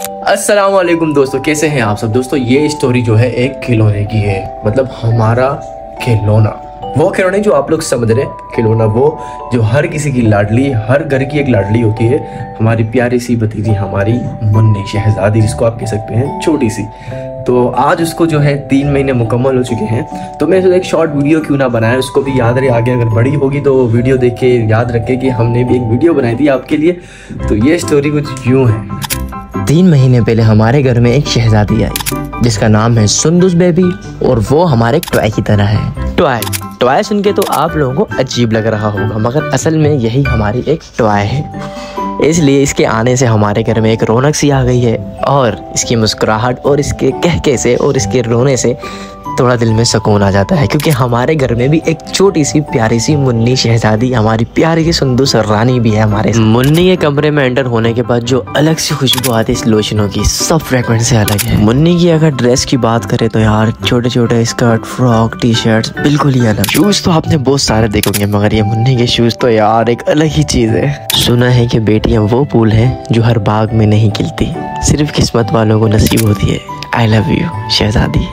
अस्सलाम वालेकुम दोस्तों, कैसे हैं आप सब? दोस्तों, ये स्टोरी जो है एक खिलौने की है। मतलब हमारा खिलौना। वो खिलौने जो आप लोग समझ रहे हैं, खिलौना वो जो हर किसी की लाडली, हर घर की एक लाडली होती है। हमारी प्यारी सी भतीजी, हमारी मुन्नी शहजादी, जिसको आप कह सकते हैं, छोटी सी। तो आज उसको जो है तीन महीने मुकम्मल हो चुके हैं। तो मैं एक शॉर्ट वीडियो क्यों ना बनाया उसको भी याद रहे। आगे अगर बड़ी होगी तो वीडियो देख के याद रखे कि हमने भी एक वीडियो बनाई थी आपके लिए। तो ये स्टोरी कुछ यूँ है। तीन महीने पहले हमारे घर में एक शहजादी आई, जिसका नाम है सुंदुस बेबी, और वो हमारे टॉय की तरह है। टॉय टॉय सुन के तो आप लोगों को अजीब लग रहा होगा, मगर असल में यही हमारी एक टॉय है। इसलिए इसके आने से हमारे घर में एक रौनक सी आ गई है, और इसकी मुस्कुराहट, और इसके कहके से, और इसके रोने से थोड़ा दिल में सुकून आ जाता है, क्योंकि हमारे घर में भी एक छोटी सी प्यारी सी मुन्नी शहजादी, हमारी प्यारी सी सुंदर रानी भी है हमारे मुन्नी के कमरे में एंटर होने के बाद जो अलग सी खुशबू आती है इस लोशनों की, सब फ्रेगरेंस से अलग है। मुन्नी की अगर ड्रेस की बात करें तो यार छोटे छोटे स्कर्ट फ्रॉक टी शर्ट बिल्कुल ही अलग। शूज़ तो आपने बहुत सारे देखोगे मगर ये मुन्नी के शूज़ तो यार एक अलग ही चीज़ है। सुना है कि बेटियाँ वो फूल है जो हर बाग में नहीं खिलती, सिर्फ़ किस्मत वालों को नसीब होती है। I love you Shahzadi.